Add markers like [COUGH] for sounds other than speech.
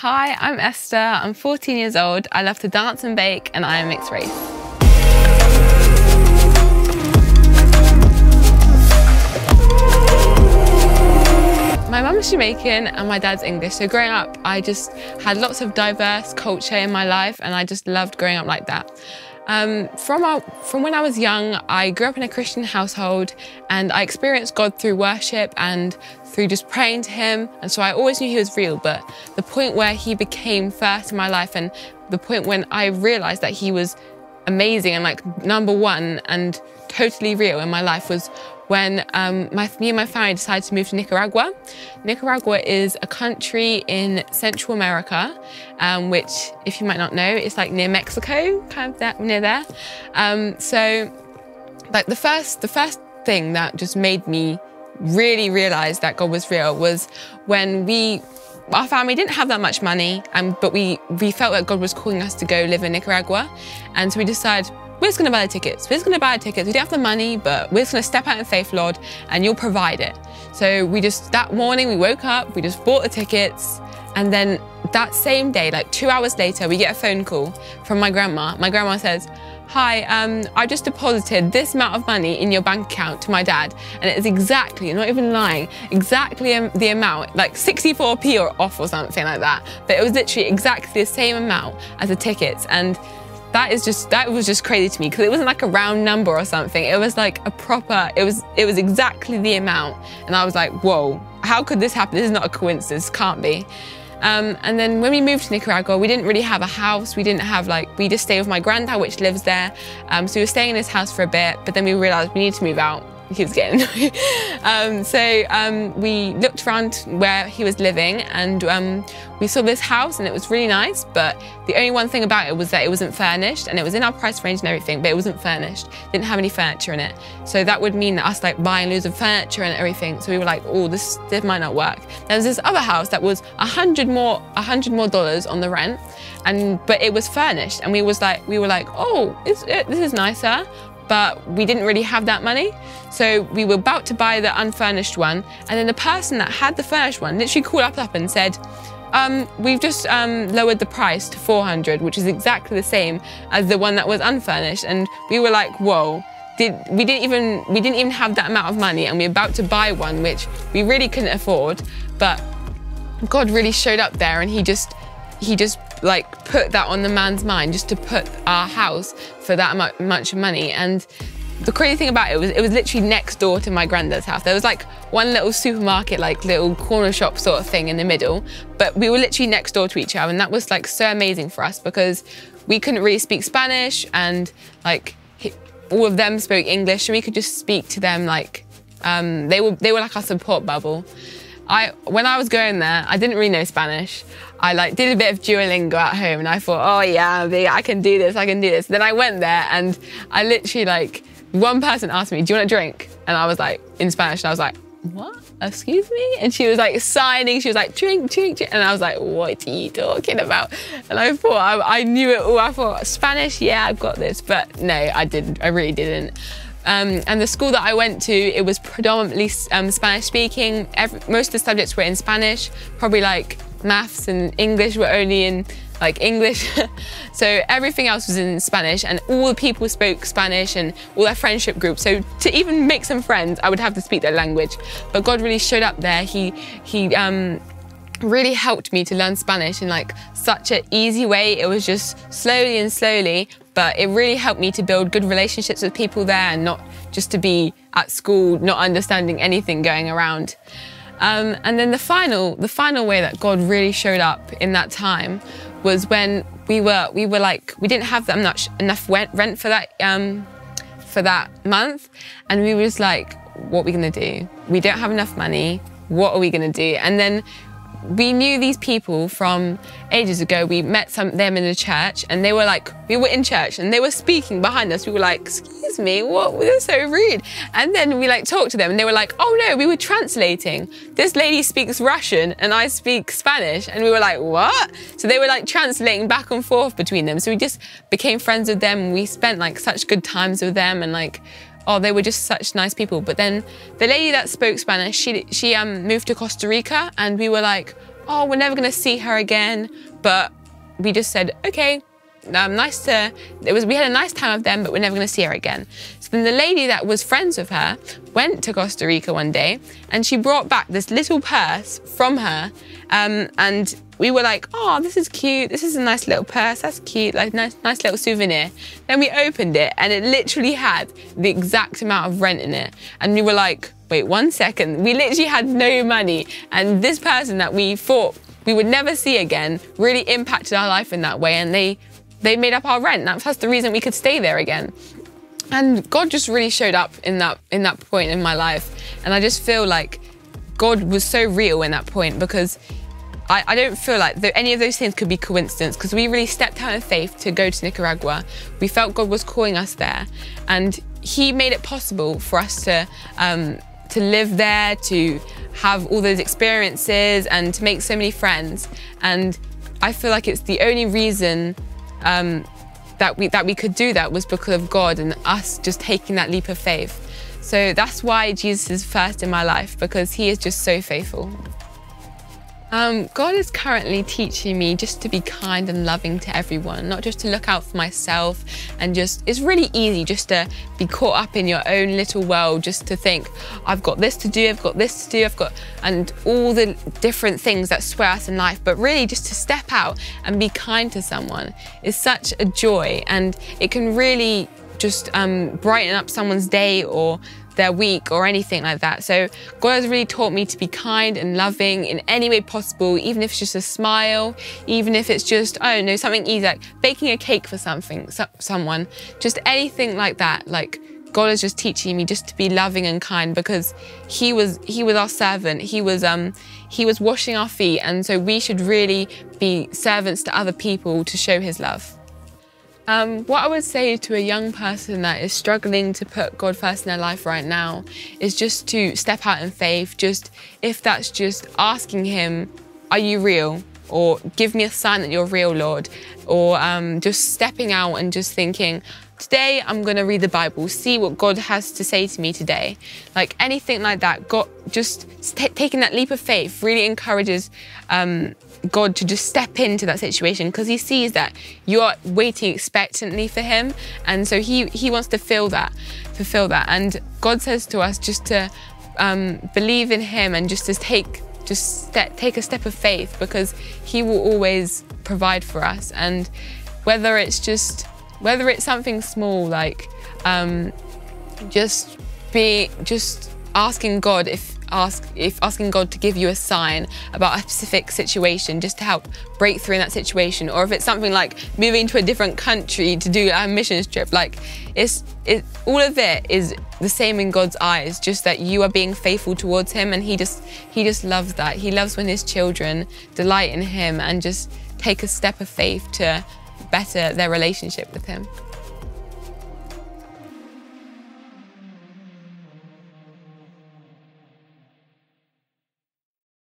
Hi, I'm Esther. I'm 14 years old. I love to dance and bake, and I am mixed race. My mum's Jamaican and my dad's English. So growing up, I just had lots of diverse culture in my life, and I just loved growing up like that. Um, from, our, from when I was young, I grew up in a Christian household and I experienced God through worship and through just praying to Him. And so I always knew He was real. But the point where He became first in my life and the point when I realized that He was amazing and like number one and totally real in my life was when um, my, me and my family decided to move to Nicaragua. Nicaragua is a country in Central America, um, which, if you might not know, is like near Mexico, kind of near there. Um, so, like the first, the first thing that just made me really realize that God was real was when we our family didn't have that much money, um, but we, we felt that God was calling us to go live in Nicaragua. And so we decided we're just going to buy the tickets. We're just going to buy the tickets. We don't have the money, but we're just going to step out in faith, Lord, and you'll provide it. So we just, that morning, we woke up, we just bought the tickets. And then that same day, like two hours later, we get a phone call from my grandma. My grandma says, Hi, um, I just deposited this amount of money in your bank account to my dad, and it is exactly, not even lying, exactly the amount, like 64p or off or something like that. But it was literally exactly the same amount as the tickets. And that is just that was just crazy to me because it wasn't like a round number or something. It was like a proper. It was it was exactly the amount, and I was like, whoa, how could this happen? This is not a coincidence. Can't be. Um, and then when we moved to Nicaragua, we didn't really have a house. We didn't have like we just stayed with my granddad, which lives there. Um, so we were staying in his house for a bit, but then we realized we need to move out [LAUGHS] he was getting um, so um, we looked around where he was living and um, we saw this house and it was really nice but the only one thing about it was that it wasn't furnished and it was in our price range and everything but it wasn't furnished. Didn't have any furniture in it. So that would mean that us like buying loads of furniture and everything. So we were like oh this this might not work. There was this other house that was a hundred more a hundred more dollars on the rent and but it was furnished. And we was like we were like oh this is nicer but we didn't really have that money. So we were about to buy the unfurnished one, and then the person that had the furnished one literally called up, up and said, um, we've just um, lowered the price to 400, which is exactly the same as the one that was unfurnished. And we were like, whoa. Did, we didn't even we didn't even have that amount of money and we were about to buy one which we really couldn't afford but God really showed up there and he just he just like put that on the man's mind just to put our house for that much money. And the crazy thing about it was it was literally next door to my granddad's house. There was like one little supermarket, like little corner shop sort of thing in the middle, but we were literally next door to each other. And that was like so amazing for us because we couldn't really speak Spanish and like all of them spoke English and we could just speak to them like um, they were they were like our support bubble. I when I was going there, I didn't really know Spanish. I like did a bit of Duolingo at home and I thought, oh yeah, I can do this, I can do this. Then I went there and I literally like, one person asked me, do you want a drink? And I was like, in Spanish, and I was like, what? Excuse me? And she was like signing, she was like, drink, drink, drink. And I was like, what are you talking about? And I thought, I, I knew it all. I thought, Spanish, yeah, I've got this. But no, I didn't, I really didn't. Um, and the school that I went to, it was predominantly um, Spanish speaking. Every, most of the subjects were in Spanish, probably like maths and English were only in like English. [LAUGHS] so everything else was in Spanish and all the people spoke Spanish and all their friendship groups. So to even make some friends, I would have to speak their language. But God really showed up there. He, he um, really helped me to learn Spanish in like such an easy way. It was just slowly and slowly, but it really helped me to build good relationships with people there and not just to be at school not understanding anything going around. Um, and then the final, the final way that God really showed up in that time was when we were, we were like, we didn't have that much enough rent for that, um, for that month, and we was like, what are we gonna do? We don't have enough money. What are we gonna do? And then we knew these people from ages ago. We met some them in the church, and they were like, we were in church, and they were speaking behind us. We were like, excuse me, what? They're so rude. And then we like talked to them, and they were like, oh no, we were translating. This lady speaks Russian, and I speak Spanish, and we were like, what? So they were like translating back and forth between them. So we just became friends with them. We spent like such good times with them, and like oh, they were just such nice people. But then the lady that spoke Spanish, she she um moved to Costa Rica, and we were like, oh, we're never to see her again. But we just said, okay, um, nice to, it was, we had a nice time with them, but we're never going to see her again. So then the lady that was friends with her went to Costa Rica one day and she brought back this little purse from her. Um, and we were like, oh, this is cute. This is a nice little purse. That's cute, like nice, nice little souvenir. Then we opened it and it literally had the exact amount of rent in it. And we were like, wait one second. We literally had no money. And this person that we thought we would never see again really impacted our life in that way. And they they made up our rent. That's the reason we could stay there again. And God just really showed up in that in that point in my life. And I just feel like God was so real in that point because I, I don't feel like any of those things could be coincidence because we really stepped out in faith to go to Nicaragua. We felt God was calling us there, and He made it possible for us to um, to live there, to have all those experiences, and to make so many friends. And I feel like it's the only reason um, that we that we could do that was because of God and us just taking that leap of faith. So that's why Jesus is first in my life because he is just so faithful. Um, God is currently teaching me just to be kind and loving to everyone, not just to look out for myself and just, it's really easy just to be caught up in your own little world, just to think, I've got this to do, I've got this to do, I've got, and all the different things that sway us in life. But really, just to step out and be kind to someone is such a joy and it can really just um, brighten up someone's day or their week or anything like that. So God has really taught me to be kind and loving in any way possible, even if it's just a smile, even if it's just, I don't know, something easy like baking a cake for something, so, someone, just anything like that. Like God is just teaching me just to be loving and kind because he was he was our servant. He was um he was washing our feet and so we should really be servants to other people to show his love. Um, what I would say to a young person that is struggling to put God first in their life right now is just to step out in faith. Just if that's just asking Him, Are you real? Or give me a sign that you're real, Lord. Or um, just stepping out and just thinking, Today I'm going to read the Bible, see what God has to say to me today. Like anything like that, God just taking that leap of faith really encourages um, God to just step into that situation because he sees that you're waiting expectantly for him. And so he, he wants to fill that, fulfill that. And God says to us just to um, believe in him and just to take just take a step of faith because he will always provide for us. And whether it's just, whether it's something small like um, just be, just asking God if ask if asking God to give you a sign about a specific situation just to help break through in that situation. Or if it's something like moving to a different country to do a mission trip like it's it all of it is the same in God's eyes just that you are being faithful towards him and he just he just loves that. He loves when his children delight in him and just take a step of faith to better their relationship with him